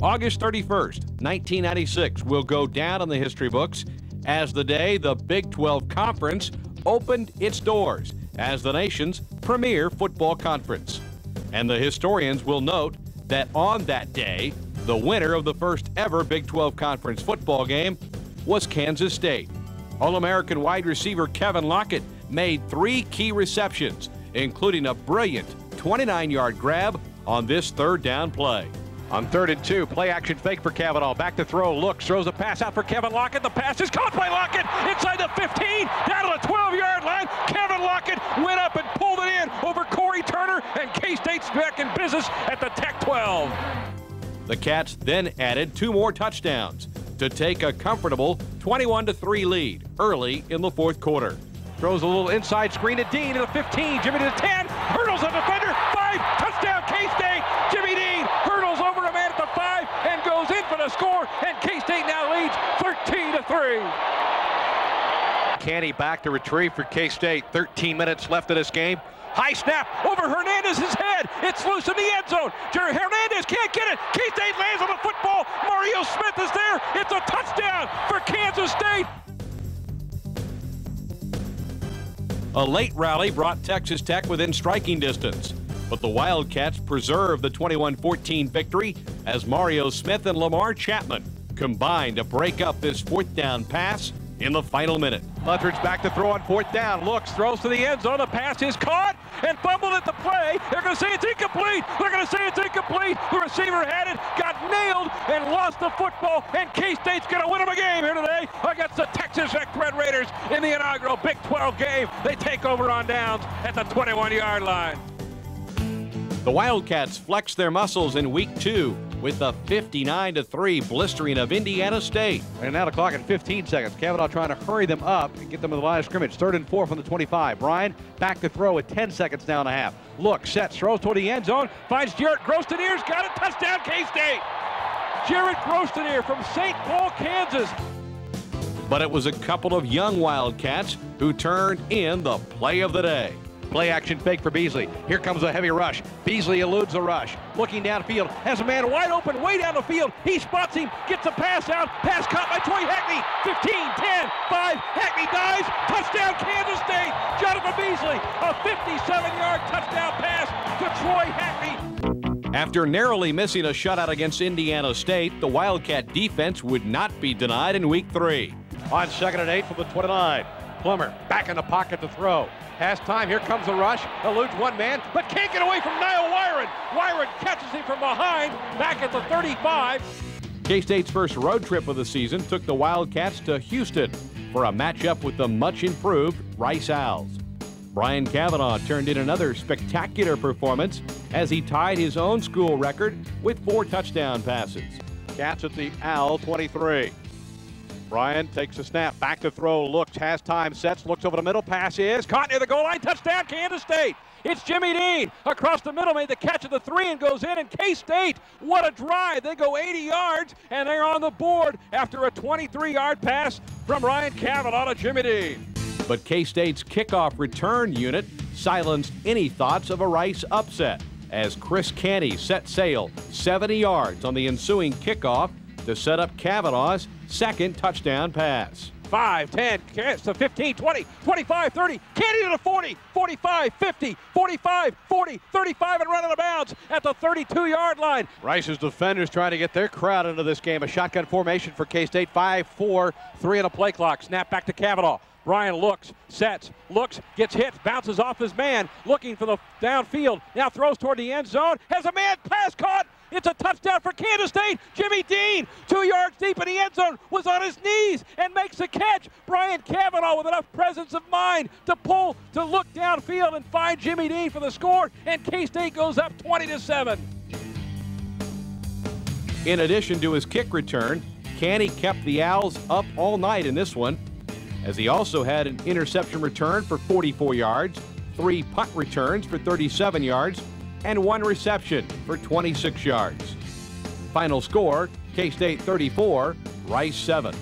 August 31st, 1996 will go down in the history books as the day the Big 12 Conference opened its doors as the nation's premier football conference. And the historians will note that on that day, the winner of the first ever Big 12 Conference football game was Kansas State. All American wide receiver Kevin Lockett made three key receptions, including a brilliant 29 yard grab on this third down play. On third and two, play action fake for Kavanagh. Back to throw, looks, throws a pass out for Kevin Lockett. The pass is caught by Lockett inside the 15, down to the 12 yard line. Kevin Lockett went up and pulled it in over Corey Turner, and K State's back in business at the Tech 12. The Cats then added two more touchdowns to take a comfortable 21 3 lead early in the fourth quarter. Throws a little inside screen to Dean to the 15, Jimmy to the 10, hurdles a defender, 5, touchdown K-State. Jimmy Dean hurdles over a man at the 5 and goes in for the score, and K-State now leads 13 to 3. Canty back to retrieve for K-State. 13 minutes left of this game. High snap over Hernandez's head. It's loose in the end zone. Jerry Hernandez can't get it. K-State lands on the football. Mario Smith is there. It's a touchdown for Kansas State. A late rally brought Texas Tech within striking distance, but the Wildcats preserved the 21-14 victory as Mario Smith and Lamar Chapman combined to break up this fourth down pass in the final minute. Lethridge back to throw on fourth down. Looks, throws to the end zone. The pass is caught and fumbled at the play. They're going to say it's incomplete. They're going to say it's incomplete. The receiver had it, got nailed, and lost the football. And K-State's going to win them a game here today against the Texas Tech Red Raiders in the inaugural Big 12 game. They take over on downs at the 21-yard line. The Wildcats flex their muscles in week two with a 59 3 blistering of Indiana State. And now the clock at 15 seconds. Kavanagh trying to hurry them up and get them to the line of scrimmage. Third and four from the 25. Brian back to throw with 10 seconds down and a half. Look, sets, throws toward the end zone, finds Jarrett Grostoniers, got a touchdown, K-State. Jarrett Grostonier from St. Paul, Kansas. But it was a couple of young Wildcats who turned in the play of the day. Play action fake for Beasley. Here comes a heavy rush. Beasley eludes the rush. Looking downfield, has a man wide open, way down the field. He spots him, gets a pass out. Pass caught by Troy Hackney. 15, 10, 5. Hackney dives. Touchdown, Kansas State. Jonathan Beasley, a 57-yard touchdown pass to Troy Hackney. After narrowly missing a shutout against Indiana State, the Wildcat defense would not be denied in week three. On second and eight from the 29. Plummer back in the pocket to throw. Has time. Here comes the rush. Eludes one man, but can't get away from Nyle Wiren. Wyron catches him from behind. Back at the 35. K-State's first road trip of the season took the Wildcats to Houston for a matchup with the much improved Rice Owls. Brian Kavanagh turned in another spectacular performance as he tied his own school record with four touchdown passes. Cats at the Owl 23. Brian takes a snap, back to throw, looks, has time, sets, looks over the middle, pass is caught near the goal line, touchdown, Kansas State. It's Jimmy Dean across the middle, made the catch at the three and goes in. And K State, what a drive! They go 80 yards and they're on the board after a 23 yard pass from Ryan Kavanagh to Jimmy Dean. But K State's kickoff return unit silenced any thoughts of a Rice upset as Chris Canty set sail 70 yards on the ensuing kickoff to set up Kavanagh's second touchdown pass. 5, 10, to 15, 20, 25, 30, Canty to the 40, 45, 50, 45, 40, 35, and run out of bounds at the 32-yard line. Rice's defenders trying to get their crowd into this game. A shotgun formation for K-State, 5, 4, 3 on a play clock. Snap back to Kavanagh. Brian looks, sets, looks, gets hit, bounces off his man, looking for the downfield. Now throws toward the end zone. Has a man pass caught. It's a touchdown for Kansas State. Jimmy Dean, two yards deep in the end zone, was on his knees and makes the catch. Brian Kavanagh with enough presence of mind to pull, to look downfield and find Jimmy Dean for the score, and K-State goes up 20 to 7. In addition to his kick return, Canty kept the Owls up all night in this one, as he also had an interception return for 44 yards, three punt returns for 37 yards, and one reception for 26 yards. Final score K State 34, Rice 7.